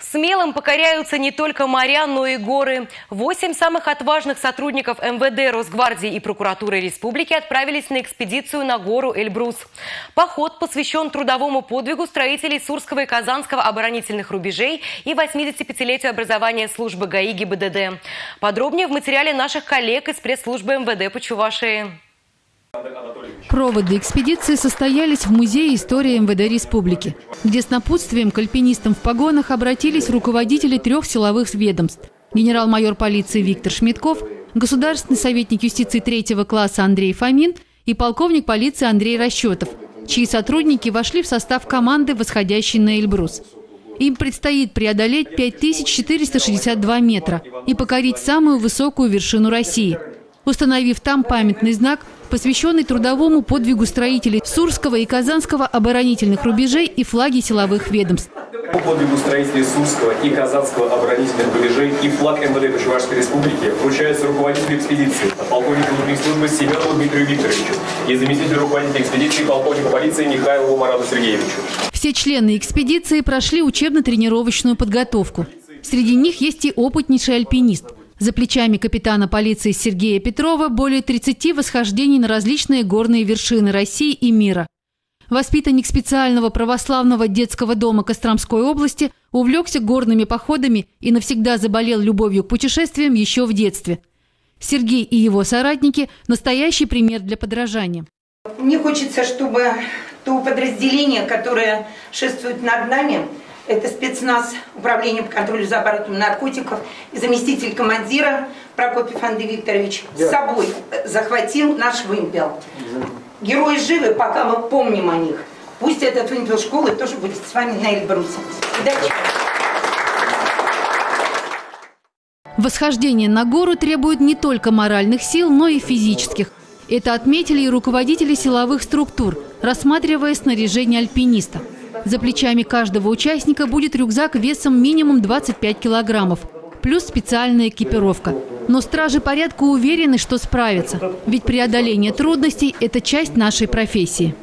Смелым покоряются не только моря, но и горы. Восемь самых отважных сотрудников МВД, Росгвардии и прокуратуры республики отправились на экспедицию на гору Эльбрус. Поход посвящен трудовому подвигу строителей Сурского и Казанского оборонительных рубежей и 85-летию образования службы ГАИ ГИБДД. Подробнее в материале наших коллег из пресс-службы МВД по Чувашии. Проводы экспедиции состоялись в Музее истории МВД Республики, где с напутствием к альпинистам в погонах обратились руководители трех силовых ведомств. Генерал-майор полиции Виктор Шмитков, государственный советник юстиции третьего класса Андрей Фомин и полковник полиции Андрей Расчетов, чьи сотрудники вошли в состав команды, восходящей на Эльбрус. Им предстоит преодолеть 5462 метра и покорить самую высокую вершину России, установив там памятный знак – посвященный трудовому подвигу строителей Сурского и Казанского оборонительных рубежей и флаги силовых ведомств. По подвигу строителей Сурского и Казанского оборонительных рубежей и флаг МВД Чувашской Республики вручается руководителю экспедиции, полковнику внутренней службы Семенову Дмитрию Викторовичу и заместителю руководителя экспедиции полковнику полиции Михайлову Марату Сергеевичу. Все члены экспедиции прошли учебно-тренировочную подготовку. Среди них есть и опытнейший альпинист – за плечами капитана полиции Сергея Петрова более 30 восхождений на различные горные вершины России и мира. Воспитанник специального православного детского дома Костромской области увлекся горными походами и навсегда заболел любовью к путешествиям еще в детстве. Сергей и его соратники – настоящий пример для подражания. Мне хочется, чтобы то подразделение, которое шествует над нами – это спецназ Управления по контролю за оборотом наркотиков и заместитель командира Прокопьев Андрей Викторович да. с собой захватил наш вымпел. Герои живы, пока мы помним о них. Пусть этот вымпел школы тоже будет с вами на Эльбрусе. Удачи! Восхождение на гору требует не только моральных сил, но и физических. Это отметили и руководители силовых структур, рассматривая снаряжение альпиниста – за плечами каждого участника будет рюкзак весом минимум 25 килограммов, плюс специальная экипировка. Но стражи порядка уверены, что справятся, ведь преодоление трудностей – это часть нашей профессии.